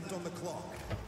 left on the clock.